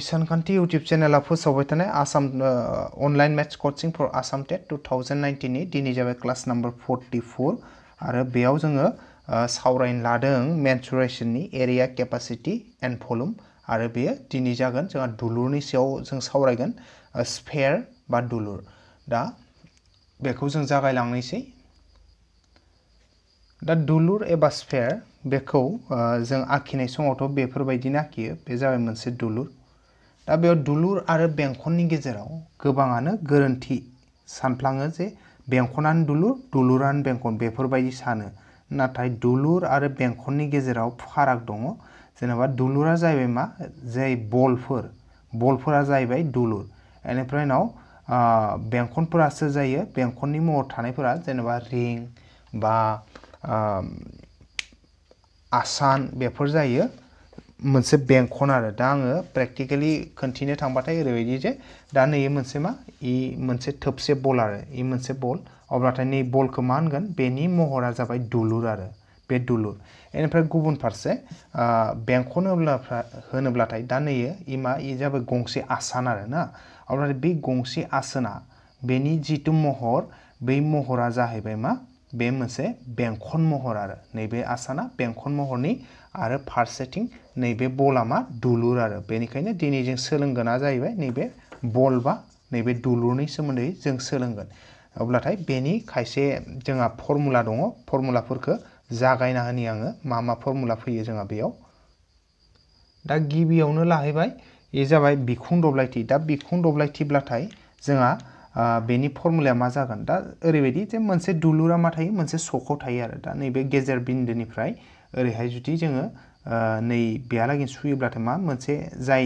सानखान्थि इउटुब चेनेला फोसावबाय थानाय Assam online maths coaching for Assam TET two thousand नाइनटिननि दिनै class number forty four आरो बेयाव जोङो सावरायनो लादों मेनसुरेसननि एरिया केपासिटि एन्ड भलुम आरो बेयो दिनै जागोन जोंहा दुलुरनि सायाव जों सावरायगोन स्फेयार बा दुलुर। दा बेखौ जों जागायलांनोसै। दा दुलुर एबा स्फेयार बेखौ जों आखिनाय समावथ' बेफोरबायदिनो आखियो। बे जाबाय मोनसे दुलुर। दा बेयाव दुलुर आरो बेंखननि गेजेराव गोबाङानो गोरोन्थि सानफ्लाङो जे बेंखनानो दुलुर, दुलुरानो बेंखन बेफोरबायदि सानो। नाथाय दुलुर आरो बेंखननि गेजेराव फाराग दङ। जेनेबा दुलुरा जाहैबाय मा? जाय बलफोर। बलफोरा जाहैबाय दुलुर। बेनिफ्राय उनाव बेंखनफोरासो जायो। बेंखननि महर थानायफोरा जेनेबा रिं बा आसान बेफोर जायो। मोनसे बेंखन आरो दा आङो प्रेक्टिकेलि खोन्थिनो थांबाथाय ओरैबायदि जे दा नै मोनसे मा, इ मोनसे थोबसे बल आरो, इ मोनसे बल। अब्लाथाय नै बलखौ मा होनगोन? बेनि महरा जाबाय दुलुर आरो, बे दुलुर। बेनिफ्राय गुबुन फारसे बेंखन होनोब्लाथाय दा नैयो इ मा, इ जाबाय गंसे आसान आरो ना। अब्ला बे गंसे आसना, बेनि जिथु महर, बै महरा जाहैबाय मा? बे मोनसे बेंखन महर आरो। नैबे आसाना बेंखन महरनि आरो फारसेथिं नैबे बला मा दुलुर आरो। बेनिखायनो दिनै जों सोलोंगोना जाहैबाय नैबे बल बा नैबे दुलुरनि सोमोन्दै जों सोलोंगोन। अब्लाथाय बेनि खायसे जोंहा फर्मुला दङ। फर्मुलाफोरखौ जागायना होनि आङो। मा मा फर्मुला फैयो जोंहा बेयाव। दा गिबियावनो लाहैबाय बे जाबाय बिखुं दब्लायथि। दा बिखुं दब्लायथिब्लाथाय जोंहा बेनि फर्मुलाया मा जागोन? दा ओरैबायदि जे मोनसे दुलुरा मा थायो? मोनसे सखौ थायो आरो। दा नैबे गेजेर बिन्दोनिफ्राय ओरैहाय जुदि जोङो नै बेहालागै सुयोब्लाथाय मा मोनसे जाय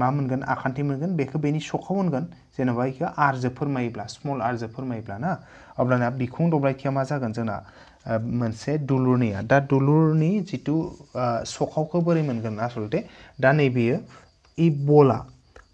मा मोनगोन आखान्थि मोनगोन बेखौ बेनि सखौ मोनगोन। जेनेबा बेखौ आरजो फोरमायोब्ला, स्मल आरजो फोरमायोब्ला ना, अब्लाना बिखुं दब्लायथिया मा जागोन जोंना मोनसे दुलुरनिया। दा दुलुरनि जिथु सखावखौ बोरै मोनगोन आसलथे, दा नैबेयो इ बला।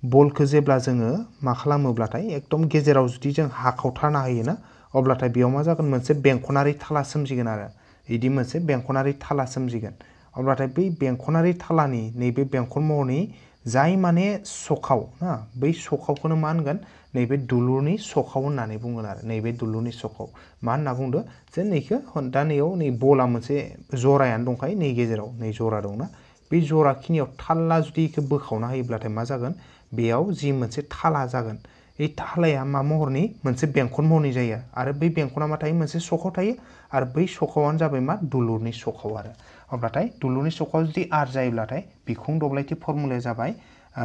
बलखौ जेब्ला जोङो मा खालामोब्लाथाय, एकदम गेजेराव जुदि जों हाखावथारना होयोना, अब्लाथाय बेयाव मा जागोन, मोनसे बेंखनारि थाला सोमजिगोन आरो। बिदि मोनसे बेंखनारि थाला सोमजिगोन। अब्लाथाय बै बेंखनारि थालानि नैबे बेंखन महरनि जाय माने सखाव, ना? बै सखावखौनो मा होनगोन? नैबे दुलुरनि सखाव होननानै बुंगोन आरो, नैबे दुलुरनि सखाव। मा होनना बुंदो? जे नैखौ दा नै बला मोनसे जरायानो दंखायो नै गेजेराव, नै जरा दंना बे जराखिनियाव थाल्ला जुदि बेखौ बोखावना होयोब्लाथाय मा जागोन? बेयाव जि मोनसे थाला जागोन। बे थालाया मा महरनि? मोनसे बेंखन महरनि जायो। आरो बै बेंखना मा थायो? मोनसे सखाव थायो। आरो बै सखावानो जाबाय मा? दुलुरनि सखाव आरो। अब्लाथाय दुलुरनि सखाव जुदि आर जायोब्लाथाय बिखुं दब्लायथि फर्मुलाया जाबाय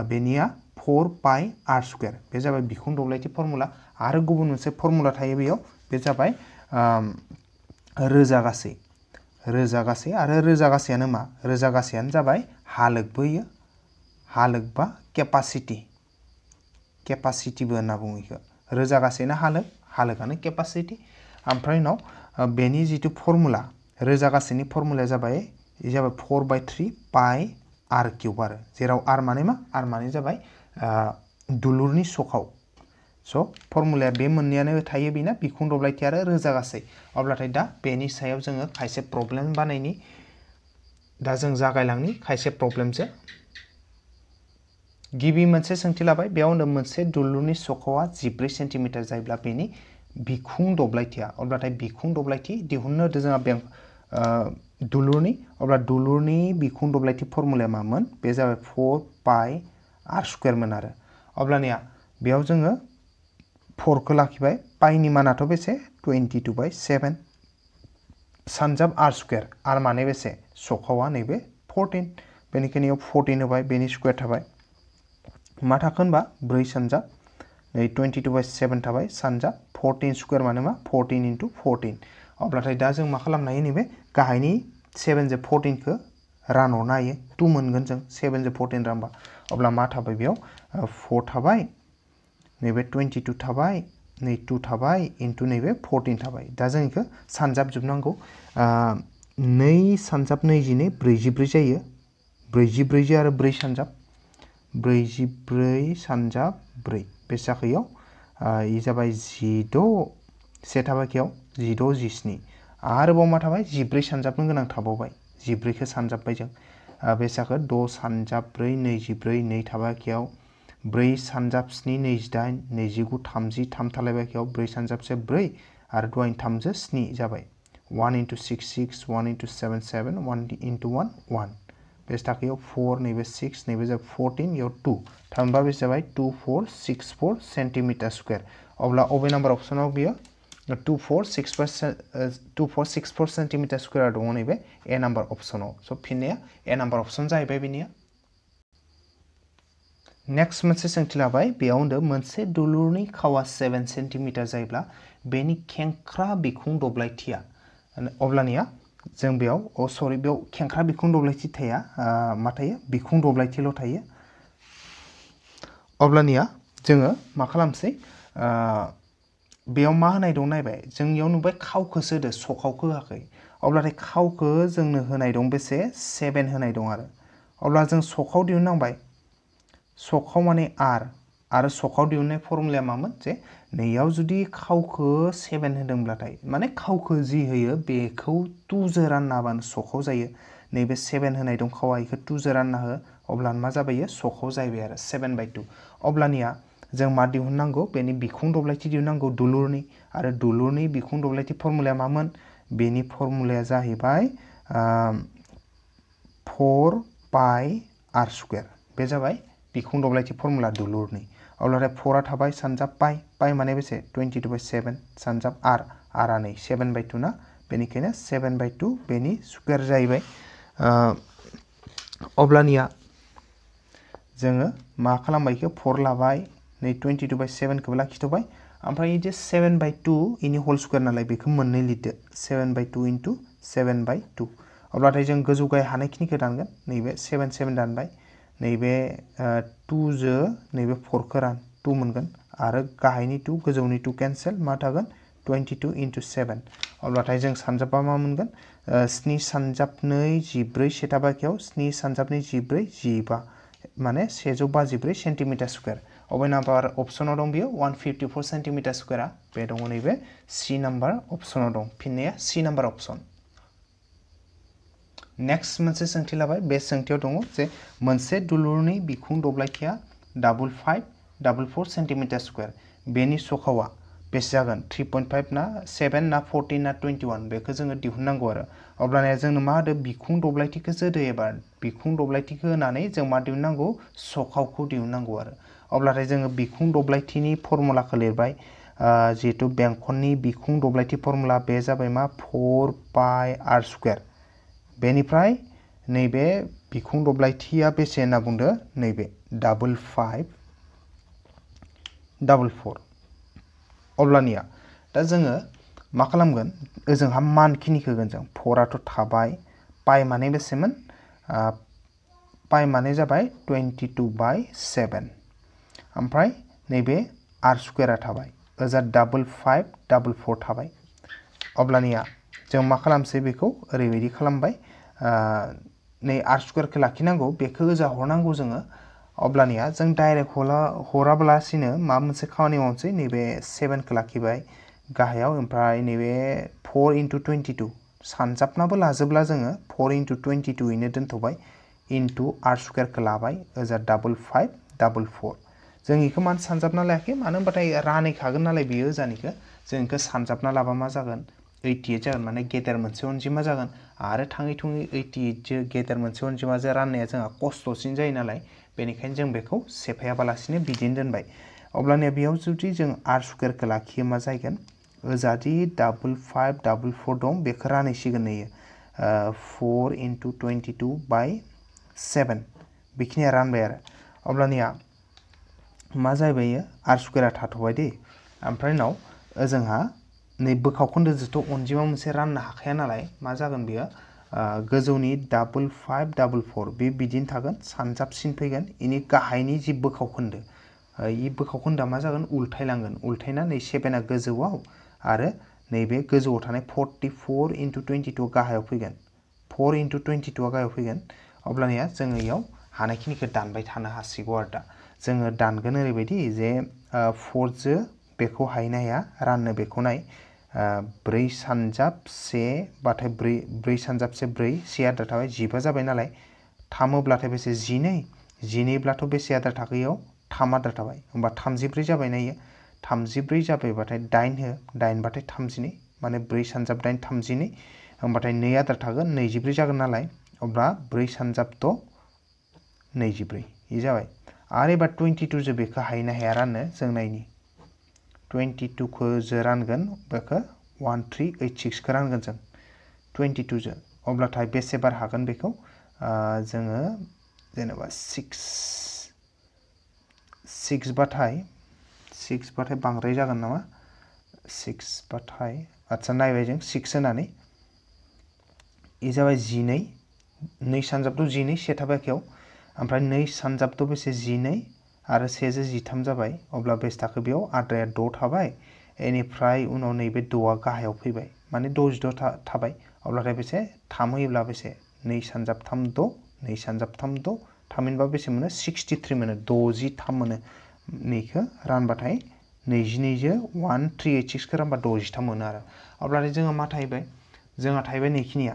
बेनिया फर पाइ आर स्कुवेर बे जाबाय बिखुं दब्लायथि फर्मुला आरो गुबुन मोनसे फर्मुला थायो बेयाव, बे जाबाय रोजा गासै। आरो रोजा मा? रोजा गासैयानो जाबाय हालोगबो इयो हालोग बा केपासिटि केपासिटिबो होनना बुङो बेखौ रोजा हालोग हालोगानो केपासिटि ओमफ्राय उनाव बेनि जिथु फर्मुला रोजा गासैनि फर्मुलाया जाबाय बे जाबाय four by three pi r cube आरो जेराव आर माने मा? आर माने जाबाय दुलुरनि सखाव स' फर्मुलाया बे मोननैयानो थायो बेना, बिखुं दब्लायथि आरो रोजा गासै अब्लाथाय दा बेनि सायाव जोङो खायसे प्रब्लेम बानायनि, दा जों जागायलांनि खायसे प्रब्लेमजों गिबि मोनसे सोंथि लाबाय, बेयाव होनदों मोनसे दुलुरनि सखावा जिब्रै सेन्टिमिटार जायोब्ला बेनि बिखुं दब्लायथिया। अब्लाथाय बिखुं दब्लायथि दिहुननो जोंहा दुलुरनि, अब्ला दुलुरनि बिखुं दब्लायथि फर्मुलाया मामोन? बे जाबाय फर पाइ आर स्कुवेरमोन आरो। अब्लानिया बेयाव जोङो फरखौ लाखिबाय। पाइनि मानाथ' बेसे? टुवेन्टि टु बाइ सेभेन सानजाब आर स्कुवेर आर माने बेसे? सखावा नैबे फरटिन बेनिखायनो इयाव फरटिन होबाय। बेनि स्कुवेर थाबाय। मा थाखो होनबा? ब्रै सानजाब। नै टुवेन्टि टु बाइ सेभेन थाबाय। सानजाब फरटिन स्कुवेर माने मा? फरटिन इन्टु फरटिन अब्लाथाय दा जों मा खालामनो हायो नैबे गाहायनि सेभेनजों फरटिनखौ रानहरनो हायो टु मोनगोन जों सेभेनजों फरटिन रानबा अब्ला मा थाबाय बेयाव? फर थाबाय, नैबे टुवेन्टि टु थाबाय नै टु थाबाय, इन्टु नैबे फरटिन थाबाय। दा जों बेखौ सानजाबजोबनांगौ नै सानजाब नैजिनै ब्रैजिब्रै जायो। ब्रैजिब्रैजि आरो ब्रै सानजाब। ब्रैजिब्रै सानजाब ब्रै। बे जाखोयाव इ जाबाय जिद' से केयाव जिद' जिस्नि। आरोबाव मा थाबाय? जिब्रै सानजाबनो गोनां थाबावबाय। जिब्रैखौ सानजाबबाय जों। बे जाखो द' सानजाब ब्रै नैजिब्रै नै थाबायखियाव ब्रै सानजाब स्नि नैजिदाइन नैजिगु थामजि थाम थालायबायखियाव ब्रै सानजाबसे ब्रै आरो दहायनो थामजो स्नि जाबाय। One into six six one into seven seven one into one one बे थाखोयाव फोर नैबे सिक्स नैबे जाबाय फरटिन इयाव टु थामहिनबा बे जाबाय? Two four six four centimetre square अब्ला अबे नाम्बार अप्सनाव बियो? two four six two four six four centimetre square दङ नैबे ए नाम्बार अप्सनाव स' फिननाया ए नाम्बार अप्सन जाहैबाय बेनिया नेक्स्ट मोनसे सोंथि लाबाय बेयाव होनदों मोनसे दुलुरनि खावा सेभेन सेन्टिमिटार जायोब्ला बेनि खेंख्रा बिखुं दब्लायथिया अब्लानिया जों बेयाव अ सरि बेयाव खेंख्रा बिखुं दब्लायथि थाया मा थायो बिखुं दब्लायथिल' थायो अब्लानिया जोङो मा खालामसै बेयाव मा होनाय दं नायबाय? जोंनियाव नुबाय खावखो सोदो सखावखो होआखै। अब्लाथाय खावखो जोंनो होनाय दं बेसे? सेभेन होनाय दं आरो। अब्ला जों सखाव दिहुननांबाय। सखाव माने आर। आरो सखाव दिहुननाय फर्मुलाया मामोन? जे नैयाव जुदि खावखो सेभेन होदोंब्लाथाय, माने खावखो जि होयो, बेखौ टुजो रानना होबानो सखाव जायो। नैबे सेभेन होनाय दं, खावा बेखौ टुजो रानना हो, अब्लानो मा जाबायो सखाव जाहैबाय आरो। Seven by two. अब्लानिया जों मा दिहुननांगौ? बेनि बिखुं दब्लायथि दिहुननांगौ दुलुरनि। आरो दुलुरनि बिखुं दब्लायथि फर्मुलाया मामोन? बेनि फर्मुलाया जाहैबाय फर पाइ आर स्कुवेर। बे जाबाय बिखुं दब्लायथि फर्मुला दुलुरनि। अब्लाथाय फरा थाबाय सानजाब पाइ। पाइ माने बेसे? टुवेन्टि टु बाय सेभेन सानजाब आर। आरआ नै सेभेन बाय टु ना? बेनिखायनो सेभेन बाय टु बेनि स्कुवेर जाहैबाय। अब्लानिया जोङो मा खालामबाय फर लाबाय। टुवेन्टि टु बाय सेभेनखौबो लाखिथ'बाय। ओमफ्राय इदि सेभेन बाय टु इनि होल स्कुवेर नालाय बेखौ मोननै लिरदो। Seven by two into seven by two अब्लाथाय जों गोजौ गाहाय हानायखिनिखौ दानगोन। नैबे सेभेन सेभेन दानबाय। नैबे टुजो नैबे फरखौ रान टु मोनगोन। आरो गाहायनि टु गोजौनि टु केन्सेल मा थागोन? टुवेन्टि टु इन्टु अब्लाथाय जों सानजाबा मा मोनगोन? स्नि सानजाबनै जिब्रै से थाबाखियाव स्नि सानजाबनै जिब्रै जिबा। माने सेजौ बाजिब्रै स्कुवेर। अबे नाम्बार अप्सनाव दं बेयो वान फिफ्टि फर सेन्टिमिटार स्कुवेरा बे दङ नैबे सि नाम्बार अप्सनाव दं फिननाया सि नाम्बार अप्सन नेक्स्ट मोनसे सोंथि लाबाय बे सोंथियाव दङ जे मोनसे दुलुरनि बिखुं दब्लायथिया double five double four centimetre square बेनि सखावा बेसे जागोन थ्रि पइन्ट ना सेभेन ना फर्टिन ना टुवेन्टि वान बेखौ जोङो दिहुननांगौ आरो अब्लानिया जोंनो मा होदो बिखुं दब्लायथिखौसो होदो एबार बिखुं दब्लायथिखौ होनानै जों मा दिहुननांगौ सखावखौ दिहुननांगौ आरो अब्लाथाय जोङो बिखुं दब्लायथिनि फर्मुलाखौ लिरबाय। जिहेतु बेंखननि बिखुं दब्लायथि फर्मुला बे जाबाय मा? Four pi r square. बेनिफ्राय नैबे बिखुं दब्लायथिया बेसे होनना बुंदो? नैबे डाबल फाइभ, डाबल फर। अब्लानिया दा जोङो मा खालामगोन? ओजोंहा मानखिनिखौ होगोन जों। फराथ' थाबाय। पाइ माने बेसेमोन? पाइ माने जाबाय टुवेन्टि टु बाय सेभेन। ओमफ्राय नैबे आर स्कुवेरा थाबाय। ओजा डाबल फाइभ डाबल फर थाबाय। अब्लानिया जों मा खालामसै बेखौ ओरैबायदि खालामबाय नै आर स्कुवेरखौ लाखिनांगौ, बेखौ ओजा हरनांगौ जोङो। अब्लानिया जों डाइरेक्ट हरा हराब्लासिनो माबा मोनसे खामानि मावनोसै, नैबे सेभेनखौ लाखिबाय गाहायाव, ओमफ्राय नैबे फर इन्टु टुवेन्टि टु सानजाबनाबो लाजोबला जोङो फर इन्टु टुवेन्टि टुयैनो दोनथ'बाय इन्टु आर स्कुवेरखौ लाबाय, ओजा डाबल फाइभ डाबल फर जों बेखौ मानो सानजाबना लायाखै, मानो होनबाथाय रानैखागोन नालाय बेयो ओजानिखौ जों बेखौ सानजाबना लाबा मा जागोन? ओइटि एइट जागोन, माने गेदेर मोनसे अनजिमा जागोन। आरो थाङै थुङै ओइटि एइटजों गेदेर मोनसे अनजिमाजों राननाया जोंहा खस्थ'सिन जायो नालाय, बेनिखायनो जों बेखौ सेफायाबालासिनो बिदिनो दोनबाय। अब्लानिया बेयाव जुदि जों आर स्कुवेरखौ लाखियो मा जागोन ओजादि डाबल फाइभ, डाबल फर दं, बेखौ रानहैसिगोन नैयो four into twenty two by seven. बेखिनिया रानबाय आरो। अब्लानिया मा जाहैबाय आर स्कुवेरा थाथ'बाय दे। ओमफ्राय उनाव ओजोंहा नै बोखावखोन्दोजोंथ' अनजिमा मोनसे राननो हाखाया नालाय, मा जागोन बेयो? गोजौनि डाबल फाइभ, डाबल फर बे बिदिनो थागोन, सानजाबसिन फैगोन, इनि गाहायनि जि बोखावखोन्दो इ बोखावखोन्दोआ मा जागोन? उल्थायलांगोन। उल्थायना नै सेभेना गोजौआव आरो नैबे गोजौआव थानाय forty four into twenty two गाहायाव फैगोन। फर इन्टु टुवेन्टि टुआ गाहायाव फैगोन। अब्लानिया जोङो इयाव हानायखिनिखौ दानबाय थानो हासिगौ आरो दा। जोङो दानगोन ओरैबायदि जे फरजो बेखौ हायनो हाया राननो बेखौ नाय ब्रै सानजाब से बाथाय ब्रै ब्रै सानजाब से ब्रै से आद्रा थाबाय, जिबा जाबाय नालाय, थाम होब्लाथाय बेसे जिनै, जिनैब्लाथ' बेसे आद्रा थाखो इयाव? थाम आद्रा थाबाय। होमबा थामजिब्रै जाबाय ना इयो? थामजिब्रै जाबायबाथाय दाइन हो, दाइनबाथाय थामजिनै, माने ब्रै सानजाब दाइन थामजिनै, होमबाथाय नै आद्रा थागोन, नैजिब्रै जागोन नालाय, अब्ला ब्रै सानजाब द' नैजिब्रै। इ जाबाय। आरो एबार टुवेन्टि टुजों बेखौ हायो ना हाया राननो जों नायनि टुवेन्टि टुखौ जों रानगोन, बेखौ वान थ्रि ओइट सिक्सखौ रानगोन जों। टुवेन्टि टुजों अब्लाथाय बेसे बार हागोन बेखौ जोङो जेनेबा सिक्स सिक्स बाथाय सिक्स बाथाय बांद्राय जागोन नामा? सिक्स बाथाय, आदसा नायबाय जों सिक्स होनानै। इ जाबाय जिनै, नै सानजाबथ' जिनै से थाबाय आखायाव ओमफ्राय नै सानजाबथ' बेसे जिनै आरो सेजों जिथाम जाबाय, अब्ला बेसे थाखो बेयाव आद्राया द' थाबाय बेनिफ्राय उनाव नैबे द'आ गाहायाव फैबाय। माने द'जिद' थाबाय। अब्लाथाय बेसे? थाम होयोब्ला बेसे? नै सानजाब थाम द' नै सानजाब थाम द' थामहिनबा बेसे मोनो? सिक्सटि थ्रि मोनो द'जिथाम मोनो। नैखौ रानबाथाय नैजिनैजों वान थ्रि ओइट सिक्सखौ रानबा द'जिथाम मोनो आरो। अब्लाथाय जोंहा मा थाहैबाय? जोंहा थाहैबाय नैखिनिया।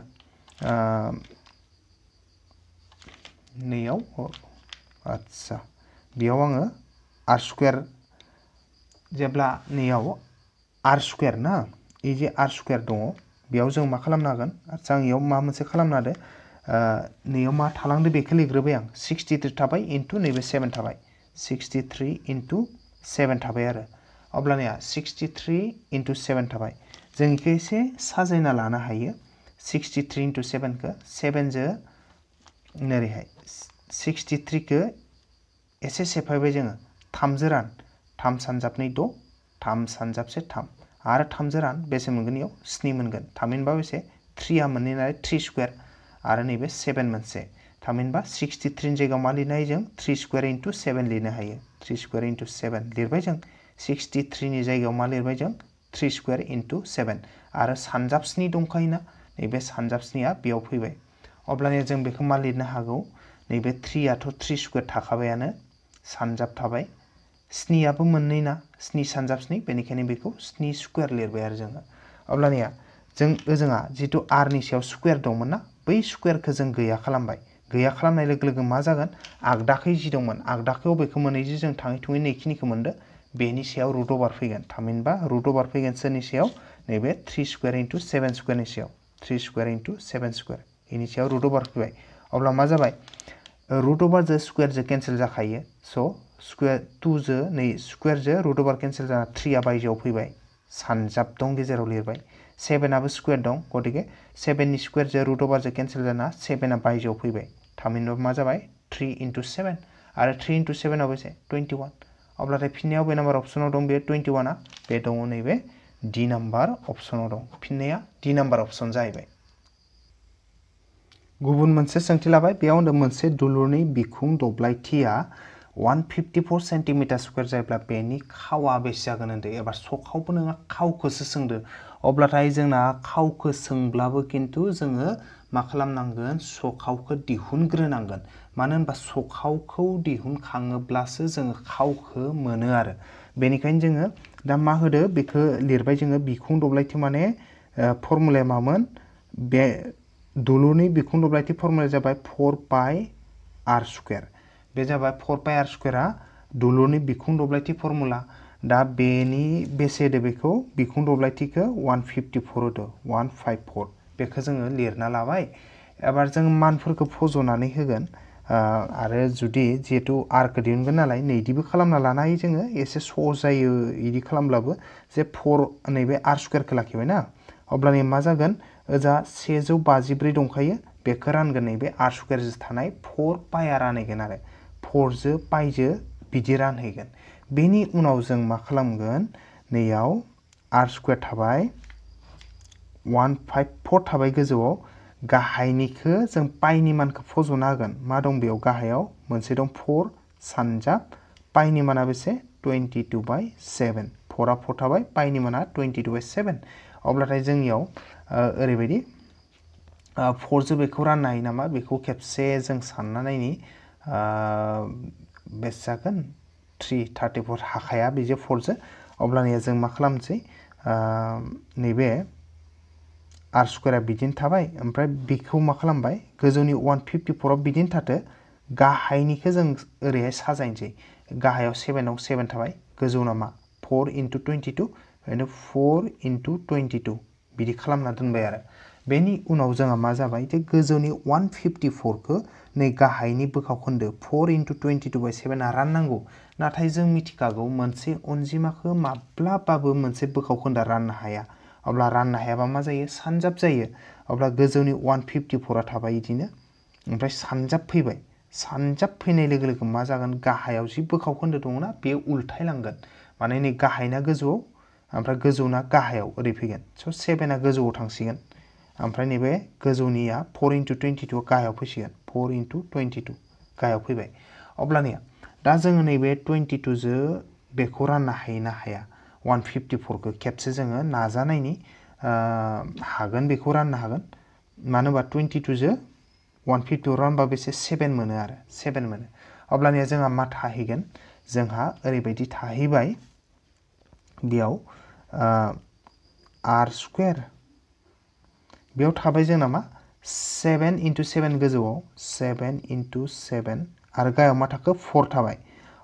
नैयाव आदसा आर स्कुवेर जेब्ला नैयाव आर ना? जे आर स्कुवेर दङ जों मा खालामनो हागोन? आदसा, आं इयाव मा थालांदो बेखौ लिरग्रोबाय आं। सिक्सटि थ्रि थाबाय इन्टु नैबे सेभेन थाबाय। थ्रि इन्टु सेभेन थाबाय आरो। अब्लानिया सिक्सटि थ्रि इन्टु सेभेन थाबाय। जों इखौ एसे साजायना लानो हायो। थ्रि सिक्सटि एसे सेफायबाय जोङो थामजो रान थाम सानजाबनै द' थाम सानजाबसे थाम। आरो थामजो रान बेसे मोनगोन इयाव? स्नि मोनगोन। थामहिनबा बेसे? थ्रिया मोननै नालाय थ्रि स्कुवेर। आरो नैबे सेभेन मोनसे। थामहिनबा सिक्सटि थ्रिनि जायगायाव मा लिरनो हायो जों? थ्रि स्कुवेर इन्टु सेभेन लिरनो हायो। थ्रि स्कुवेर इन्टु जों। सिक्सटि थ्रिनि जायगायाव मा लिरबाय जों? Three square into seven. आरो सानजाब स्नि दंखायोना? नैबे सानजाब स्निया बेयाव अब्लानिया जों बेखौ मा लिरनो हागौ? नैबे थ्रियाथ' थ्रि स्कुवेर थाखाबायानो सानजाब थाबाय। स्नियाबो मोननै ना? स्नि सानजाब स्नि, बेनिखायनो बेखौ स्नि स्कुवेर लिरबाय आरो जोङो। अब्लानिया जों ओजोंहा जिथु आरनि सायाव स्कुवेर दंमोन ना, बै स्कुवेरखौ जों गैया खालामबाय। गैया खालामनाय लोगो लोगो मा जागोन? आगदाखै जि दंमोन। आगदाखौ बेखौ मोनै जि जों थाङै थुङै नैखिनिखौ मोनदो। बेनि सायाव रुट अभार फैगोन। थामहिनबा रुट अभार फैगोन सोरनि सायाव? नैबे थ्रि स्कुवेर इन्टु सेभेन स्कुवेरनि सायाव। Three square into seven square बेनि सायाव रुट अभार फैबाय। अब्ला मा जाबाय? रुट अभारजों स्कुवेरजों केन्सेल जाखायो स' स्कुवेर टुजों नै स्कुवेरजों रुट अभार केन्सेल जाना थ्रिया बायजोआव फैबाय सानजाब दं गेजेराव लिरबाय। सेभेनाबो स्कुवेर दं गतिके सेभेननि स्कुवेरजों रुट अभारजों केन्सेल जाना सेभेना बायजोआव फैबाय थामहिनबा मा जाबाय? थ्रि इन्टु सेभेन आरो थ्रि इन्टु सेभेनाव बेसे टुवेन्टि वान अब्लाथाय फिननायाव बे नाम्बार अपसनाव दं बे टुवेन्टि वानआ बे दङ नैबे डि नाम्बार अपसनाव दं। फिननाया डि नाम्बार अपसन जाहैबाय। गुबुन मोनसे सोंथि लाबाय, बेयाव होनदों मोनसे दुलुरनि बिखुं दब्लायथिया one fifty four centimetre square जायोब्ला बेनि खावा बेसे जागोन होनदों। एबार सखावबो नोङा, खावखौसो सोंदो। अब्लाथाय जोंना खावखौ सोंब्लाबो खिन्थु जोङो मा खालामनांगोन? सखावखौ दिहुनग्रोनांगोन। मानो होनबा सखावखौ दिहुनखाङोब्लासो जोङो खावखौ मोनो आरो। बेनिखायनो जोङो दा मा होदो? बेखौ लिरबाय जोङो बिखुं दब्लायथि माने फर्मुलाया मामोन? बे दुलुरनि बिखुं दब्लायथि फर्मुलाया जाबाय फर पाइ आर स्कुवेर। बे जाबाय फर पाइ आर स्कुवेरा दुलुरनि बिखुं दब्लायथि फर्मुला। दा बेनि बेसे होदो बेखौ बिखुं दब्लायथिखौ वान फिफ्टि फर होदो, वान फाइभ फर। बेखौ जोङो लिरना लाबाय। एबार जों मानफोरखौ फज'नानै होगोन। आरो जुदि जिहेतु आरखौ दिहुनगोन नालाय नैदिबो खालामना लानो जोङो। एसे सहज जायो बिदि खालामब्लाबो जे फर नैबे आर स्कुवेरखौ लाखिबाय ना अब्लानिया मा जागोन? ओजा सेजौ बाजिब्रै दंखायो। बेखौ रानगोन नैबे आर स्कुवेरजों थानाय फर पाइआ रानहैगोन आरो। फरजों पाइजों बिदि रानहैगोन। बेनि उनाव जों मा खालामगोन? नैयाव आर स्कुवेर थाबाय। वान फाइभ फर थाबाय गोजौआव। गाहायनिखौ जों पाइनि मानखौ फज'ना होगोन। मा दं बेयाव? गाहायाव मोनसे दं फर, सानजाब। पाइनि माना बेसे? Twenty two by seven. फरा फर थाबाय। पाइनि माना टुवेन्टि टु बाइ सेभेन। अब्लाथाय जोंनियाव ओरैबायदि फरजों बेखौ राननो नामा? बेखौ खेबसे जों सानना नायनि बेसे जागोन। थ्रि थार्टि फर हाखाया बेजों फरजों। अब्लानिया जों मा खालामनोसै? नैबे आर स्कुवेरा बिदिनो थाबाय। ओमफ्राय बेखौ मा खालामबाय? गोजौनि वान फिफ्टि फराव बिदिनो थाथो गाहायनिखौ जों ओरैहाय साजायनोसै। गाहायाव सेभेनाव सेभेन थाबाय। गोजौना मा? फर इन्टु टुवेन्टि टु ओरैनो फर इन्टु टुवेन्टि टु बिदि खालामना दोनबाय आरो। बेनि उनाव जोंहा मा जाबाय? जे गोजौनि वान फिफ्टि फरखौ नै गाहायनि बोखावखोन्दो four into twenty two by सेभेना राननांगौ। नाथाय जों मिथिखागौ मोनसे अनजिमाखौ माब्लाबाबो मोनसे बोखावखोन्दा राननो हाया। अब्ला राननो हायाबा मा जायो? सानजाब जायो। अब्ला गोजौनि वान फिफ्टि फरा थाबाय बिदिनो ओमफ्राय सानजाब फैबाय। सानजाब फैनाय लोगो लोगो मा जागोन? गाहायाव जि बोखावखोन्दो दङना, बेयो उल्थायलांगोन। माने नै गाहायना गोजौआव ओमफ्राय गोजौना गाहायाव ओरै फैगोन। स' सेभेना गोजौआव थांसिगोन। ओमफ्राय नैबे गोजौनिया फर इन्टु टुवेन्टि टुआ गाहायाव फैसिगोन। फर इन्टु टुवेन्टि टु गाहायाव फैबाय। अब्लानिया दा जोङो नैबे टुवेन्टि टुजो बेखौ राननो हायो ना हाया? वान फिफ्टि फरखौ खेबसे जोङो नाजानायनि हागोन बेखौ राननो हागोन। मानो होनबा टुवेन्टि वान फिफ्टिआव रानबा बेसे सेभेन मोनो आरो। सेभेन मोनो। अब्लानिया जोंहा मा थाहैगोन? जोंहा ओरैबायदि थाहैबाय दियाव आर स्कुवेर बेयाव थाबाय जोंना मा? 7 इन्टु 7 गोजौआव 7 इन्टु 7 आर गायाव मा थाखो? फर थाबाय।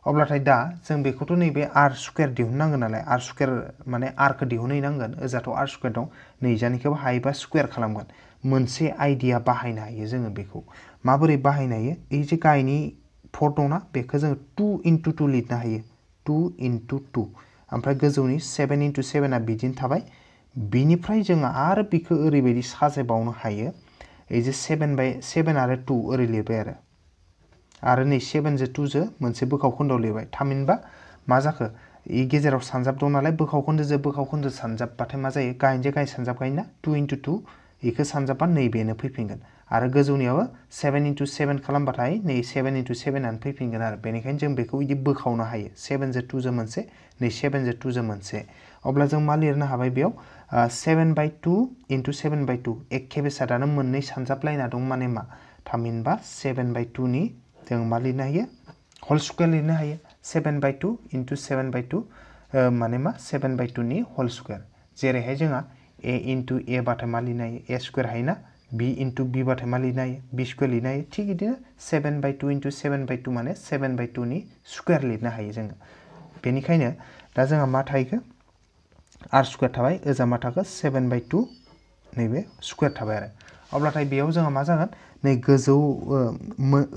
अब्लाथाय दा जों बेखौथ' नैबे आर स्कुवेर दिहुननांगोन नालाय। आर स्कुवेर माने आर आरखौ दिहुनहैनांगोन। ओजाथ' आर स्कुवेर दं। नैजानिखौबो हायोबा स्कुवेर खालामगोन। मोनसे आइडिया बाहायनो हायो जोङो बेखौ। माबोरै बाहायनो हायो? ए जे गाहायनि फर दंना? बेखौ जोङो 2 इन्टु 2 लिरनो हायो। 2 इन्टु 2 ओमफ्राय गोजौनि सेभेन इन्टु सेभेना बिदिनो थाबाय। बिनिफ्राय जोङो आरो बिखौ ओरैबायदि साजायबावनो हायो। ओइजे सेभेन बाय सेभेन आरो टु ओरै लिरबाय आरो। आरो नै सेभेनजों टुजों मोनसे बोखाव खोन्दोआव लिरबाय। थामहिनबा मा जाखो? इ गेजेराव सानजाब दं नालाय बोखाव खोन्दोजों बोखाव खोन्दो सानजाबबाथाय मा जायो? गाहायजों गाहाय सानजाबखायोना? Two into two. इखौ सानजाबबा नैबेनो फैफिनगोन। आरो गोजौनियाबो सेभेन इन्टु सेभेन खालामबाथाय नै सेभेन इन्टु सेभेनानो फैफिनगोन आरो। बेनिखायनो जों बेखौ बिदि बोखावनो हायो। सेभेनजों टुजों मोनसे, नै सेभेनजों टुजों मोनसे। अब्ला जों मा लिरनो हाबाय बेयाव? Seven by two into seven by two एखे बेसादानो मोननै सानजाबलायना दं माने मा? थामहिनबा सेभेन बाय टुनि जों मा लिरनो हायो? हल स्कुवेर लिरनो हायो। Seven by two into seven by two माने मा? सेभेन बाय टुनि हल स्कुवेर जेरैहाय जोंहा ए इन्टु ए बाथाय मा लिरनो हायो ए स्कुवेर हायोना बि इन्टु बि बाथाय मा लिरनो हायो बि स्कुवेर लिरनो हायो थिग बिदिनो seven by two into seven by two माने सेभेन बाय टुनि स्कुवेर लिरनो हायो जोङो बेनिखायनो दा जोंहा मा थाहैखो आर स्कुवेर थाबाय ओजा मा थाखो सेभेन बाय टु नैबे स्कुवेर थाबाय आरो। अब्लाथाय बेयाव जोंहा मा जागोन? नै गोजौ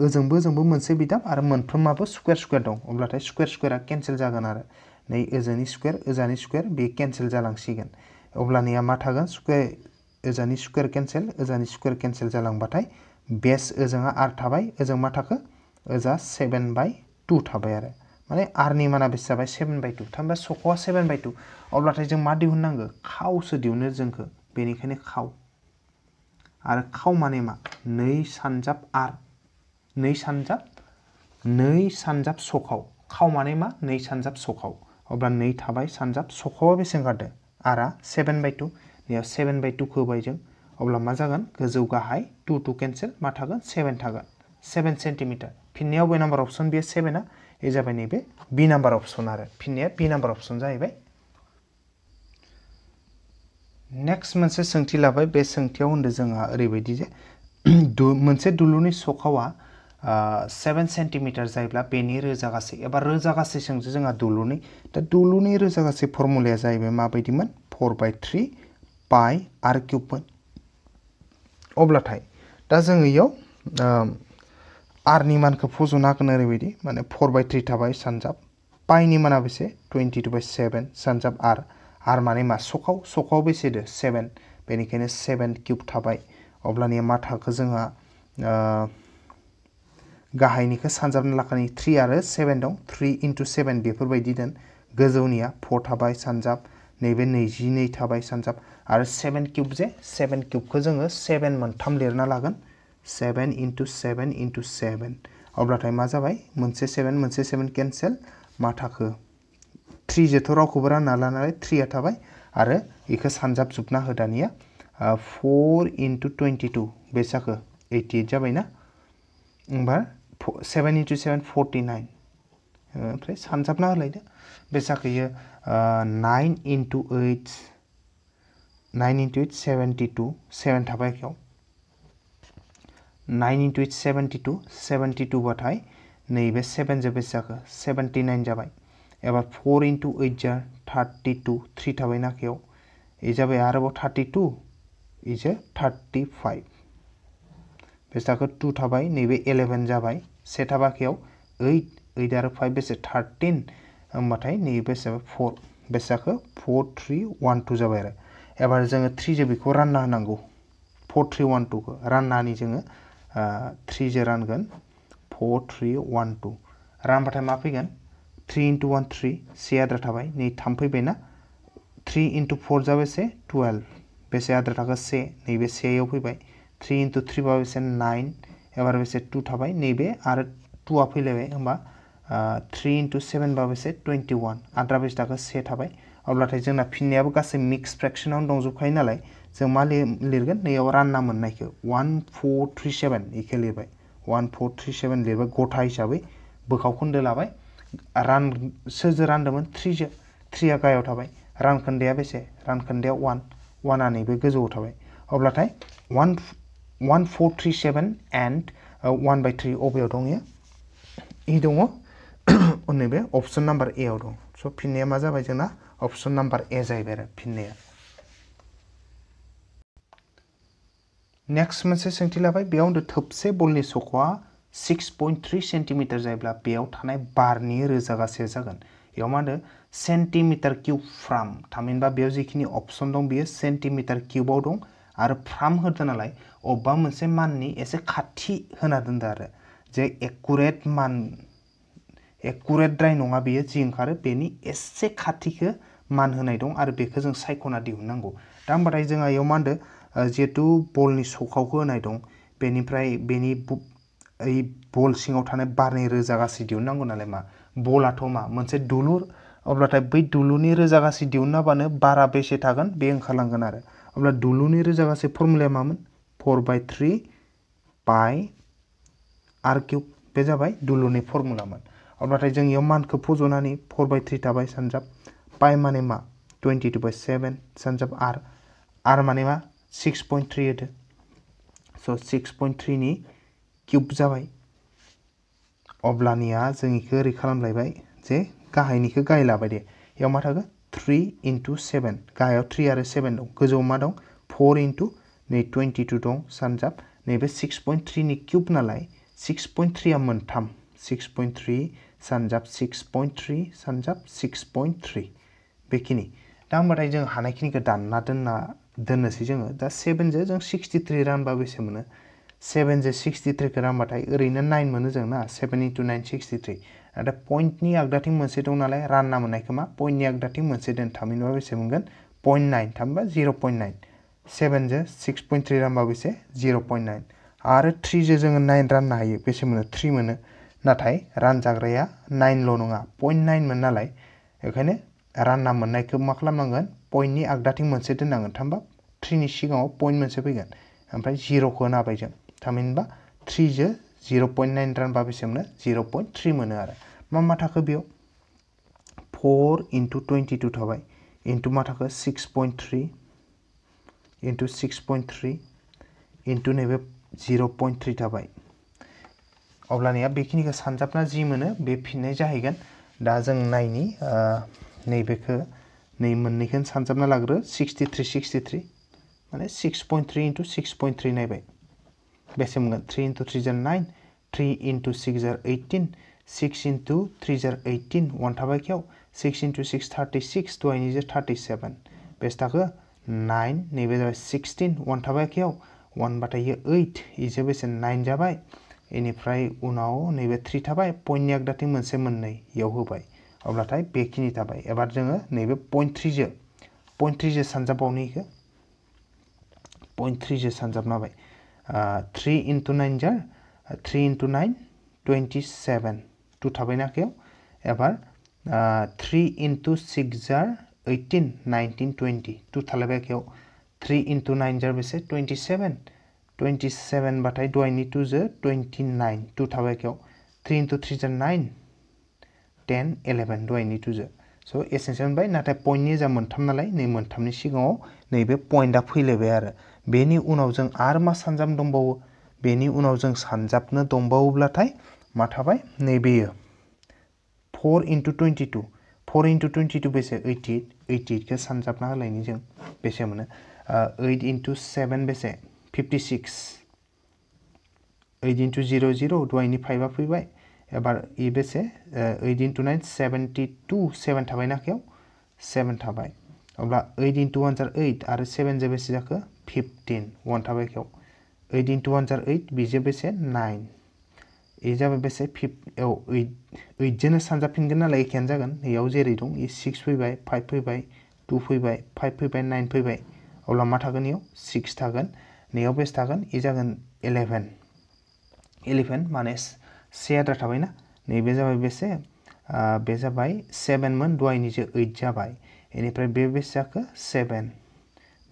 ओजोंबो ओजोंबो मोनसे बिदाम आरो मोनफ्रोमाबो स्कुवेर स्कुवेर दं। अब्लाथाय स्कुवेर स्कुवेरा केन्सेल जागोन आरो। नै ओजोंनि स्कुवेर ओजानि स्कुवेर बे केन्सेल जालांसिगोन। अब्लानिया मा थागोन? स्कुवेर ओजानि स्कुवेर केन्सेल, ओजानि स्कुवेर केन्सेल जालांबाथाय बेस ओजोंहा आर थाबाय, ओजों मा थाखो? ओजा सेभेन बाय टु थाबाय आरो। माने आरनि माना बेसे जाबाय? Seven by two. थामहिनबा सख'आ सेभेन बाय टु। अब्लाथाय जों मा दिहुननांगौ? खावसो दिहुनो जोंखौ। बेनिखायनो खाव। आरो खाव माने मा? नै सानजाब आर। नै सानजाब नै सानजाब सखाव। खाव माने मा? नै सानजाब सखाव। अब्ला नै थाबाय सानजाब सखावा बेसेबां गारदो? आरा सेभेन बाय टु। बेयाव सेभेन बाय टुखौ होबाय जों अब्ला मा जागोन? गोजौ गाहाय टु टु केन्सेल, मा थागोन? सेभेन थागोन। Seven centimetre. फिननायाव बे नाम्बार अपसन, बेयो सेभेना ए जाबाय नैबे बि नाम्बार अपसन आरो। फिननाया बि नाम्बार अपसन जाहैबाय। नेक्स्ट मोनसे सोंथि लाबाय। बे सोंथियाव होन्दो जोंहा ओरैबायदि जे मोनसे दुलुरनि सखावा सेभेन सेन्टिमिटार जायोब्ला बेनि रोजा गासै, एबा रोजा गासै सोंसो जोंहा दुलुरनि दा दुलुरनि रोजा फर्मुलाया जाहैबाय माबायदिमोन? Four by three pi r किउबमोन अब्लाथाय दा जोङो इयाव आरनि मानखौ फज'नो हागोन ओरैबायदि, माने फर बाय थ्रि थाबाय सानजाब। पाइनि माना बेसे? टुवेन्टि टु बाय सेभेन सानजाब आर आर माने मा? सखाव। सखाव बेसे दो सेभेन बेनिखायनो सेभेन किउब थाबाय। अब्लानिया मा थाखो जोंहा गाहायनिखौ सानजाबना लाखानि थ्रि आरो सेभेन दं. थ्रि इन्टु सेभेन बेफोरबायदि दोन। गोजौनिया फर थाबाय सानजाब, नैबे नैजिनै थाबाय सानजाब आरो सेभेन किउब जे सेभेन किउबखौ जोङो सेभेन मोनथाम लिरना लागोन। Seven into seven into seven अब्लाथाय मा जाबाय? मोनसे सेभेन मोनसे सेभेन केन्सेल मा थाखो थ्रिजोंथ' रावखौबो रानना लानानै थ्रिया थाबाय। आरो बेखौ सानजाबजोबना हो दानिया। फर इन्टु टुवेन्टि टु बे जाखो ओइटि जाबायना? होमबा seven into seven forty nine ओमफ्राय सानजाबना होलायदो बे जाखोयो nine into eight nine into eight seventy two seven थाबाय आखायाव nine into eight seventy two seventy two बाथाय नैबे सेवन जो बेसे जाखो सेवेंटी नाइन जाबाय एबार फोर इंटू ओइट जार थार्टी टू थ्री थाबाय आखायाव ए जाबाय आरोबाव थार्टी टू इजे थार्टी फाइव बेसे टू थाबाय नैबे इलेवन जाबाय से थाबा आखायाव ओइट ओइट आरो फाइव बेसे थार्टिन होमबाथाय नैबे बेसे फोर, बेसे जाखो फोर थ्री वान टू जाबाय आरो। एबार जोङो थ्रिजों बेखौ रानना होनांगौ। फोर थ्री वान टूखौ राननानै जोङो थ्रिजों रानगोन। Four three one two. रानबाथाय मा फैगोन? थ्री इंटू वान थ्री, से आद्रा थाबाय। नै थाम फैबायना थ्री इंटू फोर जा से? टुवेल्व बेसे आद्रा थाखो से? नैबे सेयाव फैबाय। थ्री इंटू थ्री बा बेसे? नाइन। एबार बेसे टू थाबाय नैबे आरो टुआ फैलायबाय होमबा थ्री इंटू सेवन बा बेसे टुवेंटी वान आद्रा बेसे थाखो से थाबाय अब्लाथाय जोंना फिननायाबो गासै मिक्स फ्रेक्सनावनो दंजोबखायो नालाय जों मा लिरगोन नैयाव रानना मोननायखौ वान फोर थ्री सेवन इखौ लिरबाय वान फोर थ्री सेवन लिरबाय गथा हिसाबै बोखावखोन्दो लाबाय रान सोरजों रानदोंमोन थ्रिजों थ्रिया गाहायाव थाबाय बेसे रानखोन्दाया वान अब्लाथाय one four three seven and one by three अबेयाव दं इयो। इ दङ नैबे अप्सन नाम्बार ए आव दं। स' फिननाया मा जाबाय जोंना? अप्सन नाम्बार ए जाहैबाय आरो फिननाया। नेक्स्ट मोनसे सोंथि लाबाय। बेयाव थोबसे बलनि सख'आ सिक्स पइन्ट थ्रि सेन्टिमिटार जायोब्ला बेयाव थानाय बारनि रोजा जागोन। बेयाव मा होनदों सेन्टिमिटार किउब फ्राम थामहिनबा बेयाव जिखिनि अपसन दं, बेयो सेन्टिमिटार किउबाव दं। आरो फ्राम होदों नालाय अबेबा मोनसे माननि एसे खाथि होना दोनदों जे एकुरेट मान एकुरेटद्राय नङा बेयो जि ओंखारो, बेनि एसे खाथिखौ मान होनाय दं आरो बेखौ जों सायख'ना दिहुननांगौ। दा होमबाथाय जोंहा बेयाव मा होनदों? जिहेतु बलनि सखावखौ होनाय दं, बेनिफ्राय बेनि ओइ बल सिङाव थानाय बारनि रोजा गासै दिहुननांगौ नालाय मा? बलाथ' मा? मोनसे दुलुर, अब्लाथाय बै दुलुरनि रोजा गासै दिहुननाबानो बारा बेसे थागोन? बे ओंखारलांगोन आरो। अब्ला दुलुरनि रोजा फर्मुलाया मामोन? Four by three pi r cube बे जाबाय दुलुरनि फर्मुलामोन अब्लाथाय जों इयाव मानखौ फज'नानै फर बाय थ्रि थाबाय सानजाब। पाइ माने मा? टुवेन्टि टु बाय सेभेन सानजाब आर आर माने मा? सिक्स पइन्ट थ्रि होदो। स' सिक्स पइन्ट थ्रिनि किउब जाबाय। अब्लानिया जों इखौ ओरै खालामलायबाय जे गाहायनिखौ गाहाय लाबाय दे। इयाव मा थागोन? थ्रि इन्टु सेभेन गाहायाव थ्रि आरो सेभेन दं। गोजौआव मा दं? फर इन्टु नै टुवेन्टि टु दं, सानजाब। नैबे सिक्स पइन्ट थ्रिनि किउब नालाय। सिक्स पइन्ट थ्रिया मोनथाम। सिक्स पइन्ट थ्रि, सानजाब सिक्स पइन्ट थ्रि, सानजाब सिक्स पइन्ट थ्रि। बेखिनि। दा होमबाथाय जों हानायखिनिखौ दानना दोनना दोननोसै जोङो। दा सेभेनजों जों सिक्सटि थ्रि रानबा बेसे मोनो? सेभेनजों सिक्सटि थ्रिखौ रानबाथाय ओरैनो नाइन मोनो जों ना seven into nine sixty three नाथाय पइन्टनि आगदाथिं मोनसे दं नालाय, रानना मोननायखौ मा? पइन्टनि आगदाथिं मोनसे दोन थामहिनबा बेसे मोनगोन? पइन्ट नाइन थामहिनबा जिर' नाइन। सेभेनजों सिक्स पइन्ट थ्रि रानबा बेसे जिर' पइन्ट नाइन। आरो थ्रिजों जोङो नाइन राननो हायो, बेसे मोनो? Three mono. नाथाय रानजाग्राया नाइनल' नङा, पइन्ट नाइनमोन नालाय। बेखायनो रानना मोननायखौ मा खालामनांगोन? पइन्टनि आगदाथिं मोनसे दोननांगोन थामहिनबा थ्रिनि सिगाङाव पइन्ट मोनसे फैगोन। ओमफ्राय जिर'खौ होना होबाय जों। थामहिनबा थ्रिजों जिर' पइन्ट नाइन रानबा बेसे मोनो? जिर' पइन्ट थ्रि मोनो आरो। मा मा थाखो बेयाव? फर इन्टु टुवेन्टि टु थाबाय। इन्टु मा थाखो? Six point three. Into six point three into नैबे जिर' पइन्ट थ्रि थाबाय। अब्लानिया बेखिनिखौ सानजाबना जि मोनो, बे फिननाय जाहैगोन। दा जों नायनि नैबेखौ, नै मोननैखौनो सानजाबना लाग्रो। सिक्सटि थ्रि सिक्सटि थ्रि माने six point three into six point three नायबाय। बेसे मोनगोन? थ्रि इन्टु थ्रि जार नाइन थ्रि इन्टु सिक्स जार ओइटिन सिक्स इन्टु थ्रि जार ओइटिन वान थाबाय खेव six into six thirty six दहायनि जार थार्टि सेभेन बेसे थाखो? नाइन नैबे जाबाय सिक्सटिन वान थाबाय खेव वान बाथाय ओइट इजो बेसे नाइन जाबाय। बेनिफ्राय उनाव नैबे थ्रि थाबाय पइन्टनि आगदाथिं मोनसे मोननै, इयाव होबाय। अब्लाथाय बेखिनि थाबाय। एबार जोङो नैबे पइन्ट थ्रिजो पइन्ट थ्रिजो सानजाबावनो इखो। पइन्ट थ्रिजो सानजाबना होबाय three nine jar three into nine twenty seven two आखायाव एबार थ्रि इन्टु सिक्स जार ओइटिन नाइनटिन टुवेन्टि टु थालायबाय आखायाव थ्रि इन्टु नाइन जार बेसे टुवेन्टि सेभेन टुवेन्टि सेभेन बाथाय दहायनि टुजो टुवेन्टि नाइन टु थाबाय आखायाव थ्रि इन्टु थ्रि जार नाइन टेन इलेभेन दहायनि टुजो स' एसेन्सियेल मोनबाय नाथाय पइन्टनि जा मोनथाम नालाय नै मोनथामनि सिगाङाव नैबे पइन्टआ फैलायबाय आरो बेनि उनाव जों आरो मा सानजाब दंबावो बेनि उनाव जों सानजाबनो दंबावोब्लाथाय मा थाबाय नैबेयो four into twenty two four into twenty two बेसे ओइटि ओइट ओइटि ओइटखौ सानजाबना होलायनि जों बेसे मोनो? ओइट इन्टु सेभेन बेसे? Fifty six eight into zero' zero' दहायनि फाइभआ फैबाय। एबार इ बेसे? Eight into nine seventy two seven थाबाय ना आखायाव सेभेन थाबाय। अब्ला ओइट इन्टु वान जार ओइट आरो सेभेनजों बेसे जाखो? फिफ्टिन वान थाबाय आखायाव ओइट इन्टु वान जार ओइट बिजों बेसे? नाइन ए जाबाय बेसे फिफ ओइटजोंनो सानजाबफिनगोन नालाय एखेयानो जागोन नैयाव जेरै दं इ सिक्स फैबाय फाइभ फैबाय टु फैबाय फाइभ फैबाय नाइन फैबाय अब्ला मा थागोन सिक्स थागोन नैयाव बेसे थागोन इ जागोन इलेभेन इलेभेन माने से आद्रा थाबायना नैबे जाबाय बेसे बे जाबाय सेभेनमोन दहायनिजों ओइट जाबाय बेनिफ्राय बे बेसे जाखो सेभेन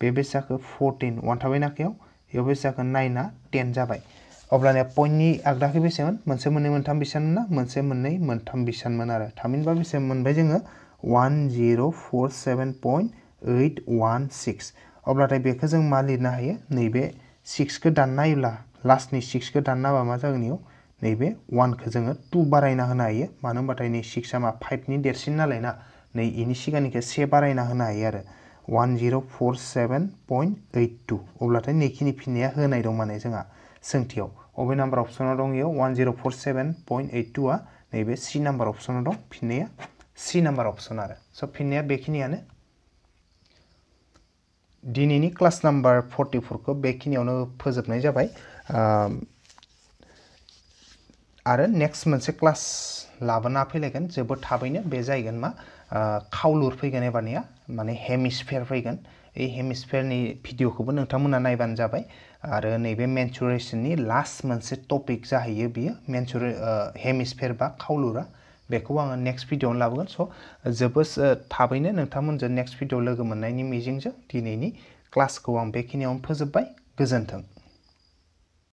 बे बेसे जाखो फरटिन वान थाबायना आखायाव बेयाव बेसे जाखो नाइना टेन जाबाय अब्लानिया पइन्टनि आगदाखै बेसेमोन? मोनसे मोननै मोनथाम बिसानमोन ना? मोनसे मोननै मोनथाम बिसानमोन आरो। थामहिनबा बेसे मोनबाय जोङो one zero' four seven point eight one six अब्लाथाय बेखौ जों मा लिरनो हायो? नैबे सिक्सखौ दानना नायोब्ला लास्टनि सिक्सखौ दानना होबा मा जागोन इयाव? नैबे वानखौ जोङो टु बारायना होनो हायो। मानो होनबाथाय नै सिक्सआ मा? फाइभनि देरसिन नालाय ना? नै इनि सिगांनिखौ से बारायना होनो हायो आरो। One zero' four seven point eight two अब्लाथाय नैखिनि फिननाया होनाय दं माने जोंहा। सोंथियाव। अबे नाम्बार अप्सनाव दं इयाव? वान जिर' फर सेभेन पइन्ट ओइट टुआ नैबे सि नाम्बार अप्सनाव दं, फिननाया सि नाम्बार अप्सन आरो। स' फिननाया बेखिनियानो। दिनैनि क्लास नाम्बार फर्टिफोरखौ बेखिनियावनो फोजोबनाय जाबाय। आरो नेक्स्ट मोनसे क्लास लाबोना फैलायगोन। जोबोद थाबैनो बे मा? खावलुर फैगोन एबारनिया। माने हेमिस्फेयार फैगोन। এই हेमिस्फेयारनि भिडिअखौबो नोंथांमोना नायबानो जाबाय। आरो नैबे मेनसुरेसननि लास्ट मोनसे टपिक जाहैयो बियो मेनसुरे हेमिस्फेयार बा खावलुरा बेखौ आङो नेक्स्ट भिडिअआवनो लाबोगोन स' जोबोद थाबैनो नोंथांमोनजों नेक्स्ट भिडिअ लोगो मोननायनि मिजिंजों दिनैनि क्लासखौ आं बेखिनियावनो फोजोबबाय गोजोन्थों